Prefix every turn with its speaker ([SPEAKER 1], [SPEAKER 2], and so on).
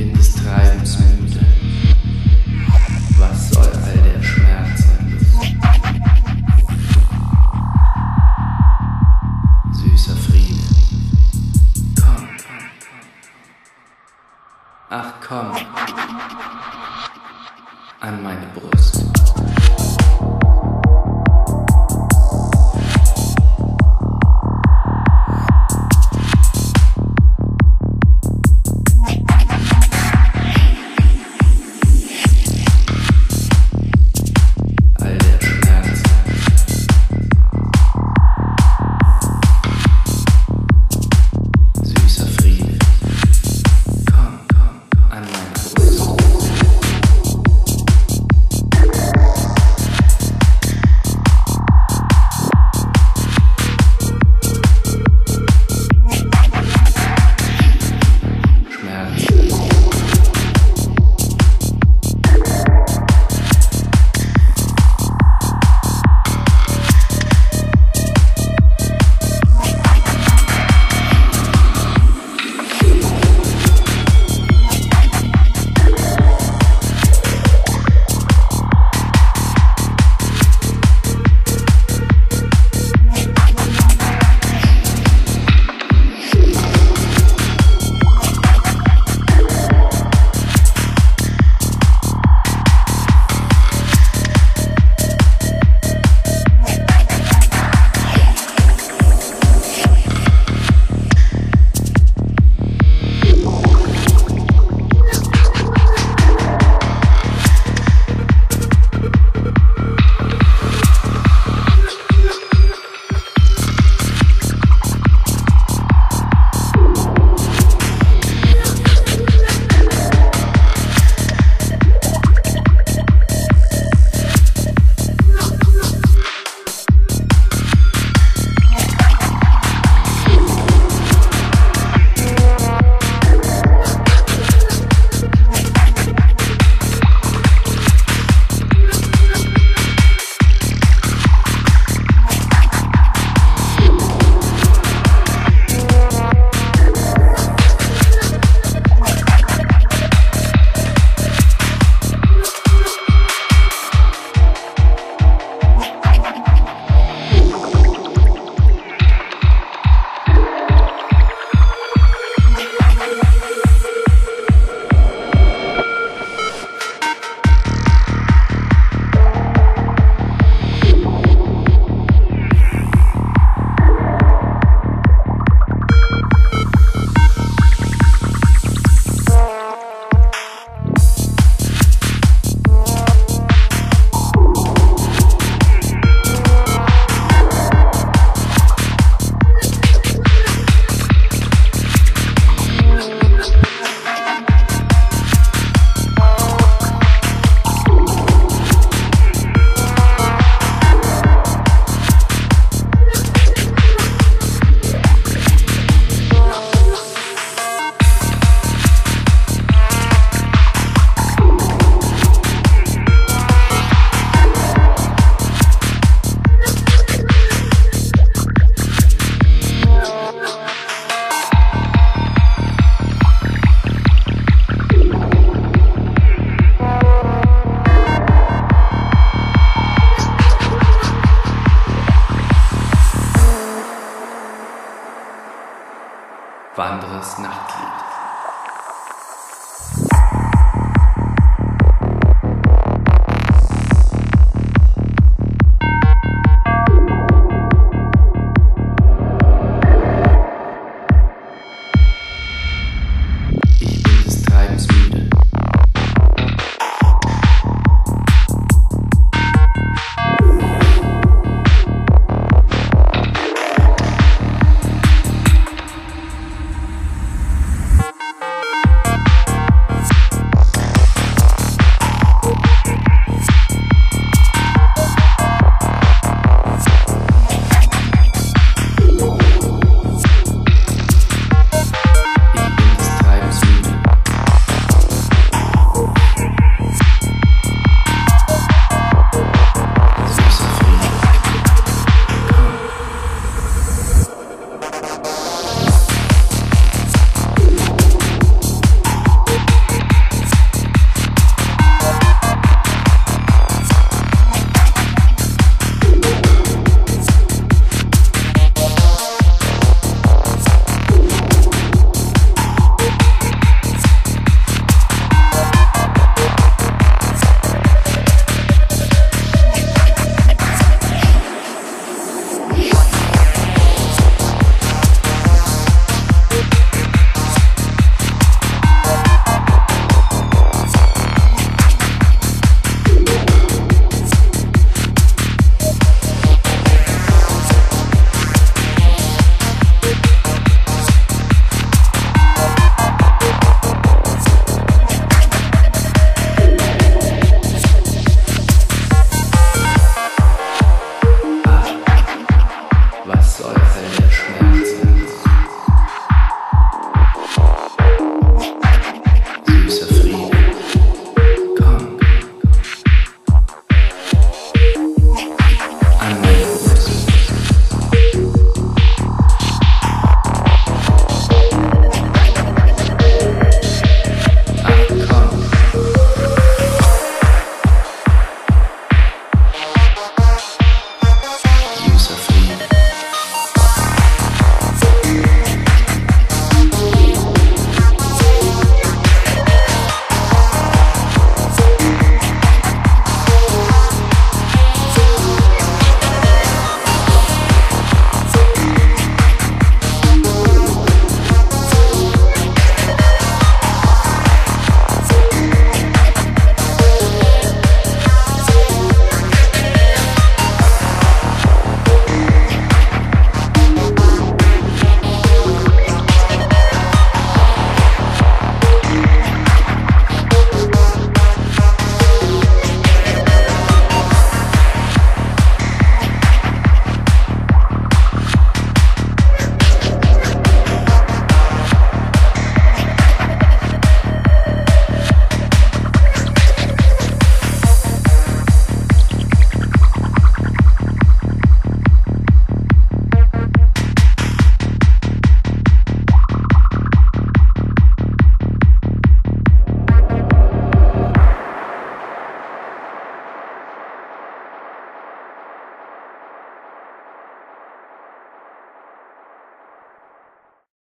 [SPEAKER 1] Bin des Treibens müde. Was soll all der Schmerz Süßer Friede. Komm. Ach komm. An meine Brust. Wanderes Nachtlied. Säuglinge